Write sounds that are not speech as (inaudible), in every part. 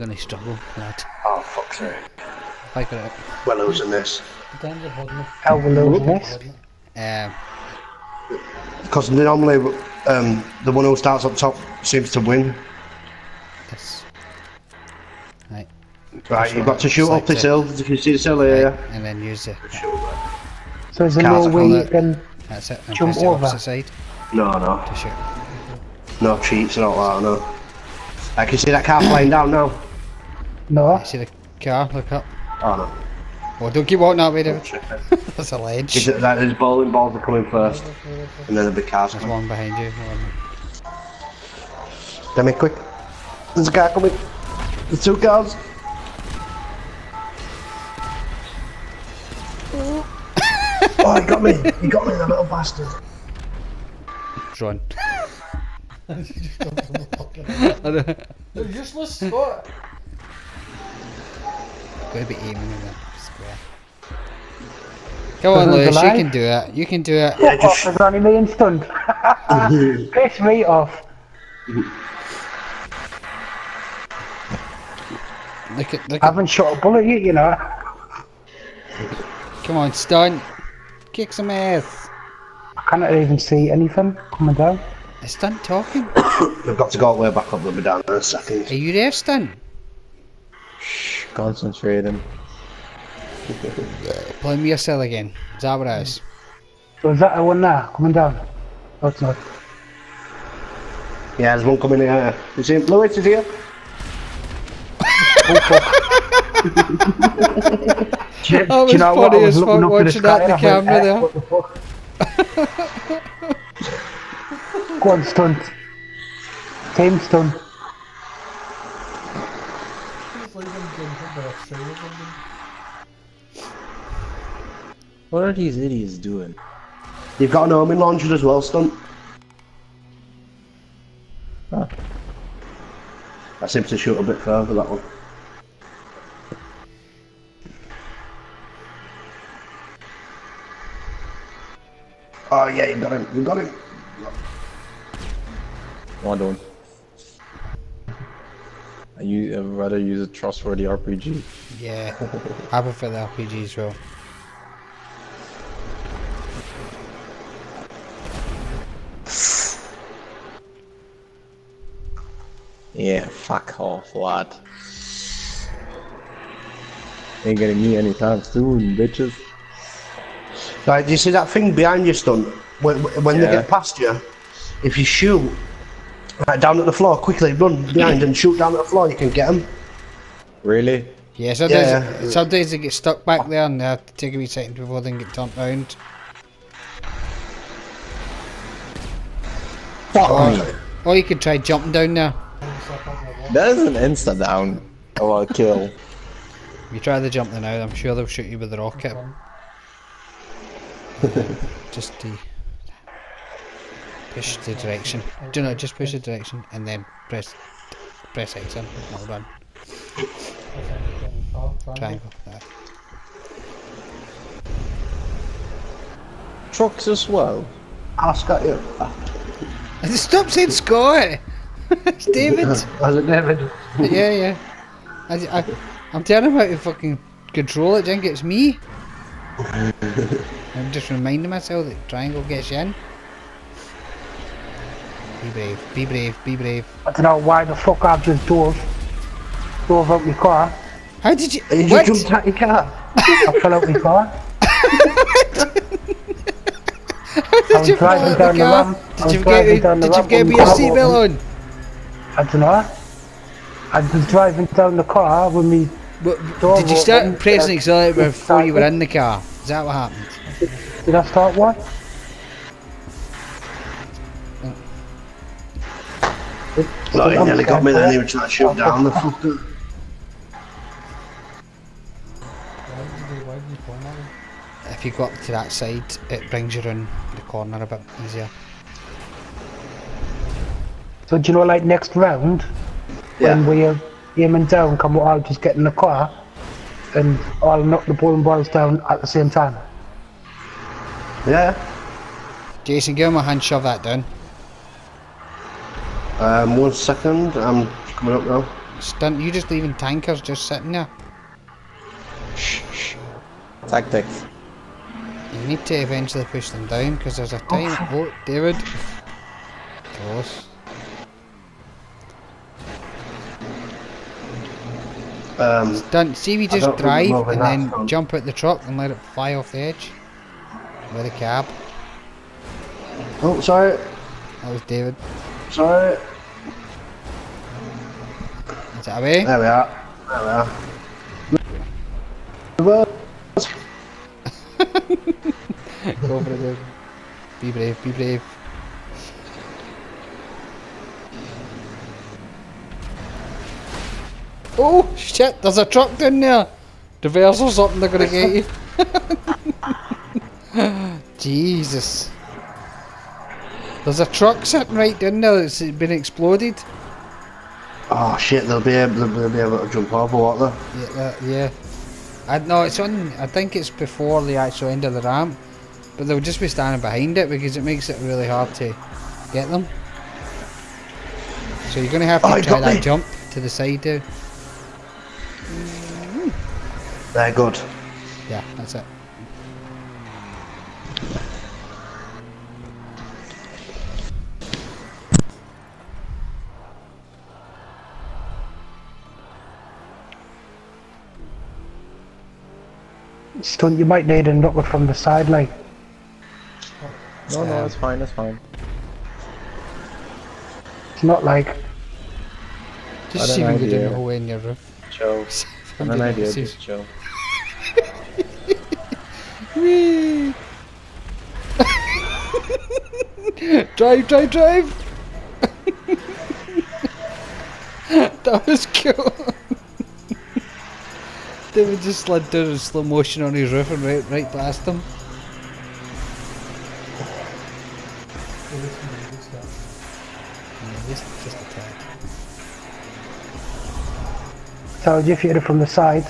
gonna struggle, lad. Oh, fuck's sake. If I got it. We're losing this. How we losing this? Um, Because normally um, the one who starts up top seems to win. this. Right. Right, you've got to shoot Select up this it. hill. You can see this hill here. right. And then use the. So is there Cars no way you can... That's it. And Jump press the over. side No, no. to shoot. No cheats and all that, no. I can see that car flying down now. No? You see the car? Look up. Oh, no. Oh, don't keep walking that way, David. Check. (laughs) That's a ledge. Is it that his bowling balls are coming first, and then the big cars There's coming. one behind you. One. Demi, quick. There's a car coming. There's two cars. (laughs) oh, he got me. He got me, that little bastard. Run. They're (laughs) useless, Scott. Gotta be aiming in the square. Come on, Who's Lewis, you can do it. You can do it. Yeah, just off, there's only me in stunned. (laughs) Piss me off. Look at, look I haven't shot a bullet yet, you know. Come on, stun. Kick some ass. I cannot even see anything coming down. Is Stun talking? (coughs) we've got to go all the way back up. We'll be down in a second. Are you there, Stun? Concentrating. Play me a cell again. Is that what it is? So is that the one there, coming down? No, it's not. Yeah, there's one coming here. You see him? Lewis is here. Do you, That do you was know what? I funny was as fuck up watching that sky in the I went, camera eh, there. What the fuck? Go on, stunt. Team stunt. It's like them getting hit by a train or something. (sighs) What are these idiots doing? You've got an homing launcher as well, stunt. Huh. I seem to shoot a bit further, that one. Oh yeah, you got him, you got him. No, I don't. I use, I'd rather use a trustworthy RPG. Yeah. (laughs) I prefer the RPG as well. Yeah, fuck off, lad. Ain't getting me anytime soon, bitches. Right, do you see that thing behind you, stunt? When, when they get past you, if you shoot right down at the floor, quickly run behind and shoot down at the floor, you can get them. Really? Yeah, sometimes, Yeah. sometimes they get stuck back there and they have to take a wee second before they can get turned round. Fuck Or, me. or you could try jumping down there. That is an insta down. Oh, a kill. You try the jumping now, I'm sure they'll shoot you with a rocket. (laughs) just the push the direction. Do not just push the direction and then press press X on. Well done. Triangle. That. Trucks as well. Ask at you. (laughs) Stop saying Scott. it's (laughs) David. (laughs) Has it, David? yeah, yeah. I, I, I'm telling him how to fucking control it. Think it's me. I'm just reminding myself that triangle gets you in. Be brave. Be brave. Be brave. I don't know why the fuck I've just dove. Dove out my car. How did you? You what? jumped out your car. I fell out my car. (laughs) Did was you driving down the car? ramp. I Did was you driving get? down the Did you ramp get when me a seatbelt on? I don't know. I was driving down the car with me. But, did you open, start pressing the uh, accelerator before you were in the car? Is that what happened? Did I start what? No, he nearly got me then, he was trying to shoot down the fucker. Why did they, why did you point at me? If you go up to that side, it brings you around the corner a bit easier. So do you know, like next round, when we're aiming down, can we all just get in the car and I'll knock the bowling balls down at the same time? Yeah. Jason, give him a hand, shove that down. Um, one second, I'm coming up now. Stunt, you just leaving tankers just sitting there. Tactics. You need to eventually push them down because there's a time. Oh, David. Close. Um, Done. See, we I just drive and then front. jump out the truck and let it fly off the edge. With a cab. oh, sorry, That was David. sorry. Away? There we are. There we are. Go for it, Be brave, be brave. Oh shit, there's a truck down there! Reverse or something, they're gonna get you. (laughs) Jesus. There's a truck sitting right down there that's been exploded. Oh shit, they'll be able, they'll be able to jump over, won't they? Yeah, that, yeah. I no, it's on. I think it's before the actual end of the ramp, but they'll just be standing behind it because it makes it really hard to get them. So you're gonna have to Oh, try that me. jump to the side there. They're good. Yeah, that's it. Stunt, you might need a knuckle from the sideline. No, no, it's fine, it's fine. It's not like Just Got see if an we can get in idea. the whole in your roof. Chill. (laughs) And an idea, just chill. (laughs) Whee! (laughs) drive, drive, drive! that was cool. David just slid down in slow motion on his roof and right, right past him. Yeah, just, just a tad. told you if you hit it from the side.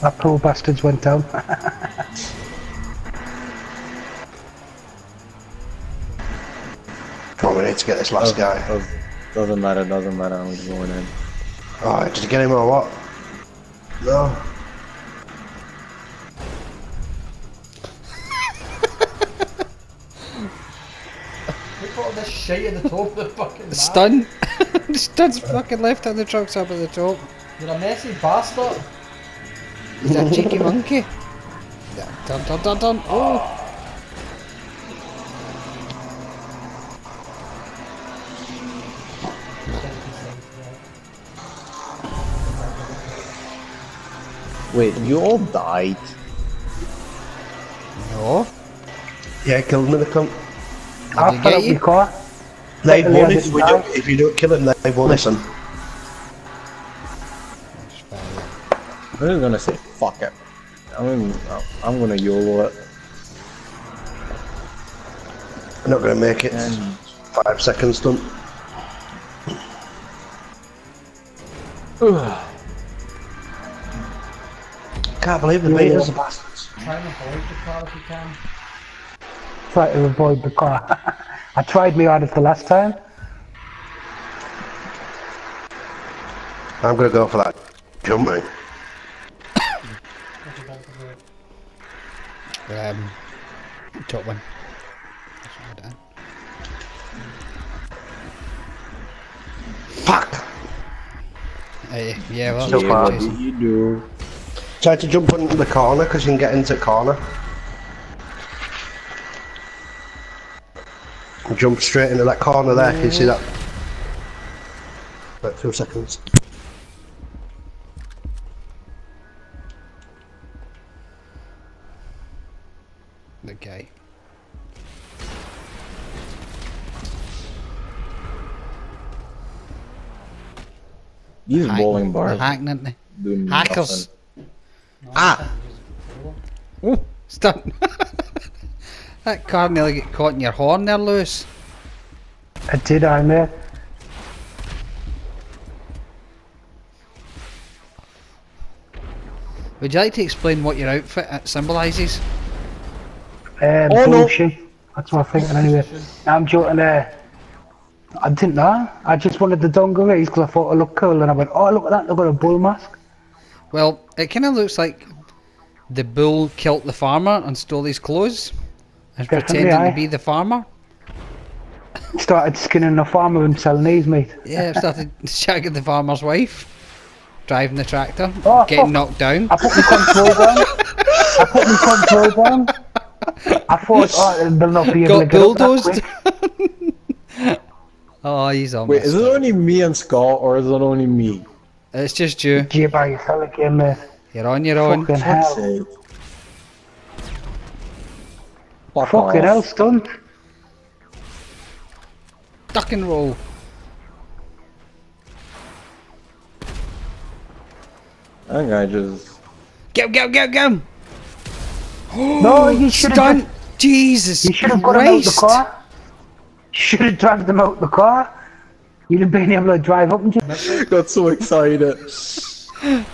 That poor bastards went down. Come on, we need to get this last guy. Does- Doesn't matter, doesn't matter, I'm going in. Alright, did you get him or what? No. (laughs) Look at all this shit at the top of the fucking map. Stun! (laughs) Stun's fucking left hand the truck's up at the top. You're a messy bastard. He's a cheeky monkey. Yeah, Dun dun dun dun. Oh! Wait, you all died? No. Yeah, I killed him in the cunt. I he fell get out you? my car. They Luckily, won if, we don't, if you don't kill him, they won't listen. I'm just gonna say fuck it. I'm gonna, I'm gonna YOLO it. I'm not going to make it. And Five seconds done. (sighs) (sighs) Can't believe the beat us, the bastards. Try and avoid the car if you can. Try to avoid the car. (laughs) I tried me hardest the last time. I'm going to go for that jump, mate. What's about to do? Um, top one. That's what we're done. Fuck! Uh, yeah, well, Still that's far. good, what do you do? Try to jump into the corner because you can get into the corner. Jump straight into that corner there. Can you see that? About two seconds. Okay. guy. These bowling bars Hacking, aren't Hackers. Nothing. Ah! Oh, stun. (laughs) that car nearly get caught in your horn there, Lewis. I did, I mate. Would you like to explain what your outfit uh, symbolises? Um, Oh, no. That's what I'm thinking anyway. I'm joking there. I didn't know. I just wanted the dungarees because I thought it looked cool, and I went, "Oh, look at that! They've got a bull mask." Well, it kind of looks like the bull killed the farmer and stole his clothes and Definitely, pretending aye. to be the farmer. Started skinning the farmer and selling his meat. Yeah, started (laughs) shagging the farmer's wife, driving the tractor, Oh, getting fuck. knocked down. I put my control down. I put my control down. I thought, oh, they'll not be able to Got get up that bulldozed. quick. (laughs) oh, he's on. Wait, is it only me and Scott, or is it only me? It's just you. You're by yourself again, mate. You're on your own. Fucking Fuck's hell. Fuck Fucking off. hell, stunned. Duck and roll. I think I just. Go, go, go, go. No, you should have Stunt. Jesus You should have got him out the car. You should have dragged him out the car. You'd have been able to drive up and just. (laughs) got so excited. (laughs)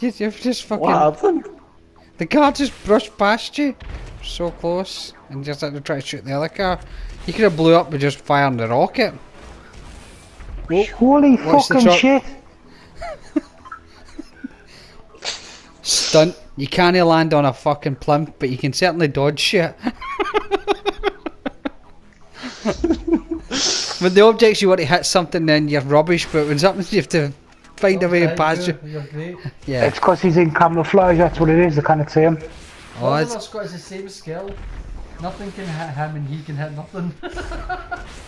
You, you've just fucking. What happened? The car just brushed past you. So close. And just had to try to shoot the other car. You could have blew up with just firing the rocket. Holy Watch fucking shit. (laughs) Stunt. You can't land on a fucking plimp, but you can certainly dodge shit. With the objects you want to hit something then you're rubbish, but when something (laughs) you have to find a way to pass you. Yeah. It's because he's in camouflage, that's what it is, they can't see him. Oh, Oh, it's, Scott is the same skill. Nothing can hit him and he can hit nothing. (laughs)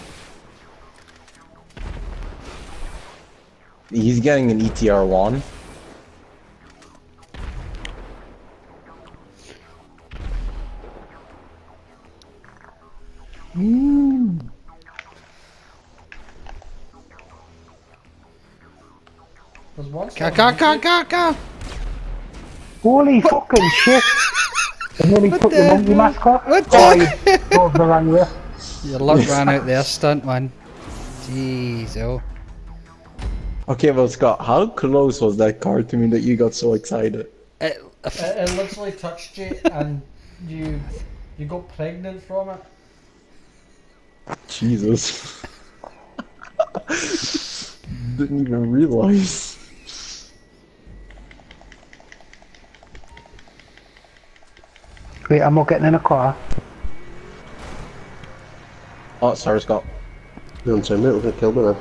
He's getting an ETR one. There's one car, still car, in car, YouTube. car, car. Holy fucking shit. And then he took the the monkey hell? mask off. What Oh, the- he drove the wrong way. Your luck ran out there, stunt man. Jeez, oh. Okay, well, Scott, how close was that car to me that you got so excited? It, It, it literally touched you (laughs) and you you got pregnant from it. Jesus. (laughs) Didn't even realize. Wait, I'm not getting in a car. Oh, sorry, Scott. You don't say mate, we're gonna kill me then.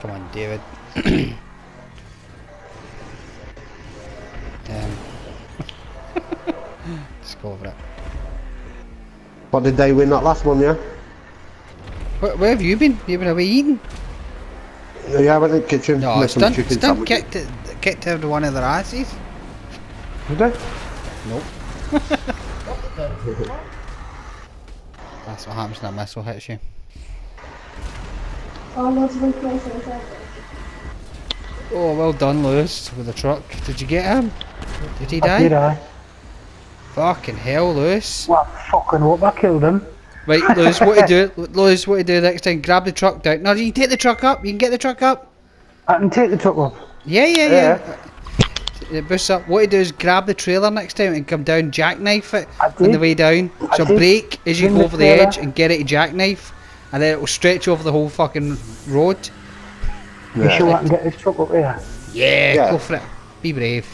come on, David. um, (laughs) just go over it. What did they win that last one, yeah? Where, where have you been? You've been away eating? Yeah, I went in the kitchen, No, made some stunt, chicken stunt sandwiches. kicked, it, kicked every one of their asses. Did they? Nope. (laughs) That's what happens when a missile hits you. Oh, multiple places. Oh, well done, Lewis, with the truck. Did you get him? Did he I die? did I? Fucking hell, Lewis. Well, fucking hope I killed him. Right, (laughs) Lewis, what to do? Lewis, what to do next time? Grab the truck down. No, you can take the truck up. You can get the truck up. I can take the truck up. Yeah, yeah, yeah. It boosts up. What to do is grab the trailer next time and come down, jackknife it on the way down. So brake as you go over the trailer. edge and get it to jackknife, and then it will stretch over the whole fucking road. You sure I can get this truck up here? Yeah, Yeah. go for it. Be brave.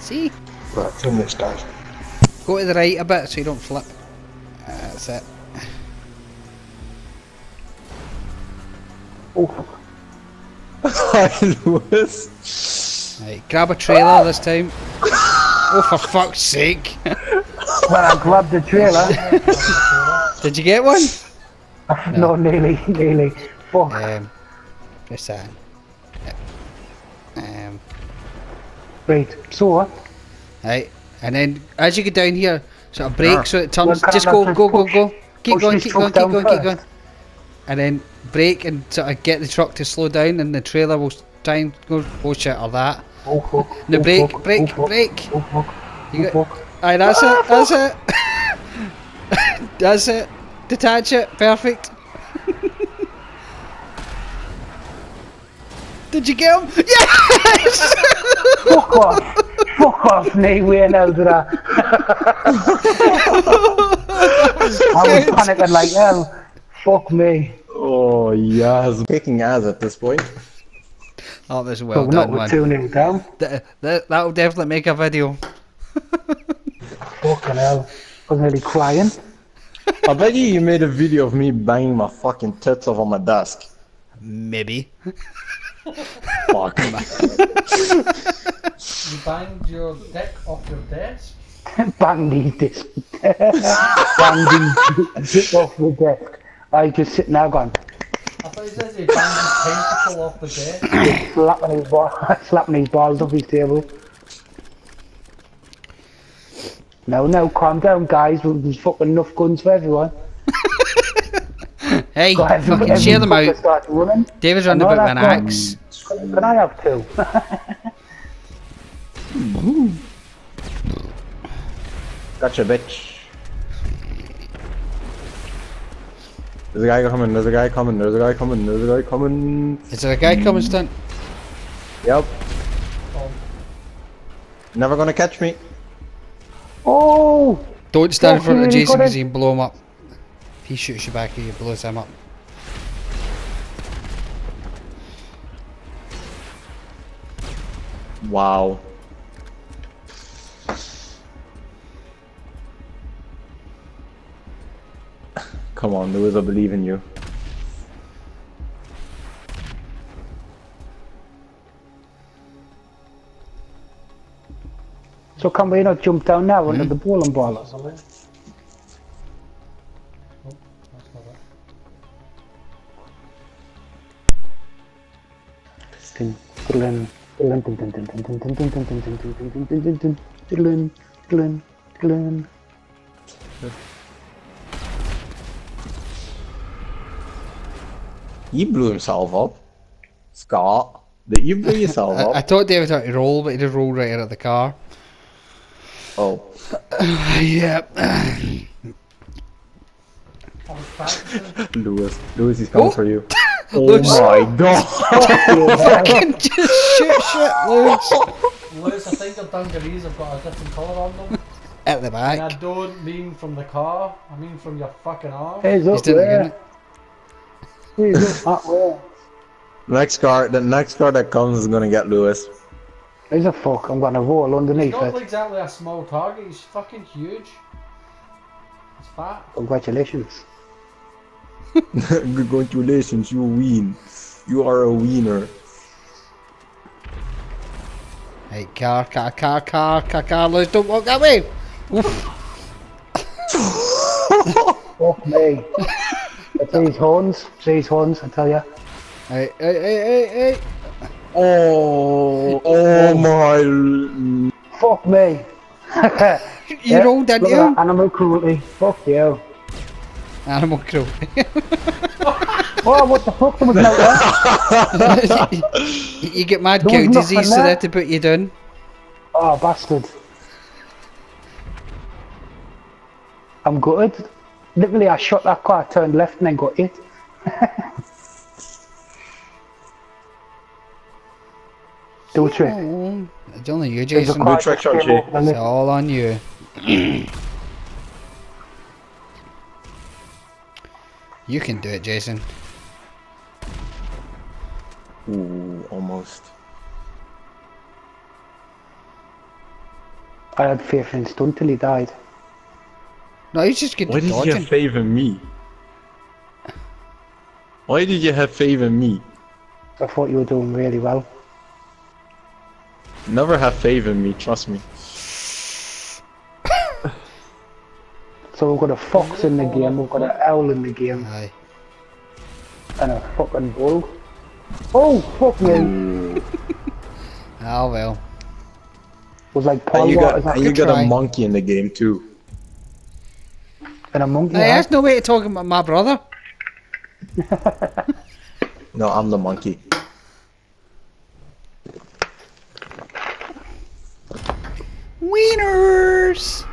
See? Right, film this guy. Go to the right a bit so you don't flip. Uh, that's it. Oh, fuck. (laughs) Hi, Lewis. Right, grab a trailer this time. Oh, for fuck's sake. Well, I grabbed a trailer. (laughs) Did you get one? (laughs) no, nearly, nearly. Fuck. Um, press that. Yep. Um, Right, so, what? right, and then as you get down here, sort of brake so it turns. Well, just I go, not go, just go, go. Keep push going, keep going, keep down going, keep going. And then brake and sort of get the truck to slow down, and the trailer will try and go, oh shit, or that. oh fuck. No, oh, brake, fuck, brake, oh, brake. Oh fuck. You oh, got- Aye, that's it, that's it. (laughs) that's it. Detach it, perfect. (laughs) Did you get him? (laughs) Yes! Fuck off! Fuck off, nee, way now I? I was panicking like hell. Fuck me. Oh yes, kicking ass at this point. Oh, that's But well we're not done, with man. 2 0 down. Th- that, that'll definitely make a video. (laughs) Fucking hell. I'm nearly crying. I bet you you made a video of me banging my fucking tits off on my desk. Maybe. Fuck. (laughs) You banged your dick off your desk. Bang these discs. Bang these zip off the desk. I just sitting there going, I thought he said he banged his tentacle off the desk. (coughs) slapping his, ball, (laughs) slapping his balls off his table. No, no, calm down, guys. There's fucking enough guns for everyone. Hey, Go ahead, fucking every share them out. David's running I know about with an axe. Can I have two? (laughs) Gotcha, bitch. There's a guy coming, there's a guy coming, there's a guy coming, there's a guy coming. Is there a guy coming, mm. stunt? Yep. Oh. Never gonna catch me. Oh! Don't stand in front of Jason got because it. he can blow him up. If he shoots you back, he blows him up. Wow. Come on, Lewis, I believe in you. So can we not jump down now into hmm? the bowling ball or something? That's not it. He blew himself up. Scott, did you blow yourself (laughs) I, I thought David had to roll, but he just rolled right out of the car. Oh. yep. I was practicing. Lewis, Lewis, he's coming Oh. for you. (laughs) Oh Lewis. Oh my god! (laughs) Fucking just shoot shit loose. Lewis, I think your dungarees have got a different colour on them. At the And I don't mean from the car, I mean from your fucking arm. He's He's up doing it there. Again. He's up that next car, the next car that comes is gonna get Lewis. He's a fuck. I'm gonna roll underneath Not it. exactly a small target, he's fucking huge. It's fat. Congratulations. (laughs) Congratulations, you win. You are a winner. Hey, car, car, car, car, car, car, Lewis, don't walk that way. Fuck me. It's his horns. It's his horns, I tell ya. Hey, hey, hey, hey, hey. Oh, oh, oh. my. Fuck me. You rolled, didn't look at you? that Animal cruelty. Fuck you. Animal cruelty. (laughs) Oh, what the fuck? There was no there. you get mad There cow disease, so they had to put you down. Oh, bastard. I'm gutted. Literally, I shot that car, turned left, and then got hit. (laughs) Do a trick. Oh, it's only you, Jason. car Good trick, just came Archie. over the It's all on you. (clears throat) you can do it, Jason. Ooh, almost. I had faith in Stunt till he died. No, he's just good Why at did you dodging. have faith in me? Why did you have faith in me? I thought you were doing really well. Never have faith in me, trust me. So we've got a fox in the game, we've got an owl in the game, Aye. and a fucking bull. Oh, fuck me. Oh well. was like Paul And you Waters got, and you good got a monkey in the game too. And a monkey. Hey, that's no way to talk about my brother. (laughs) No, I'm the monkey. Wieners!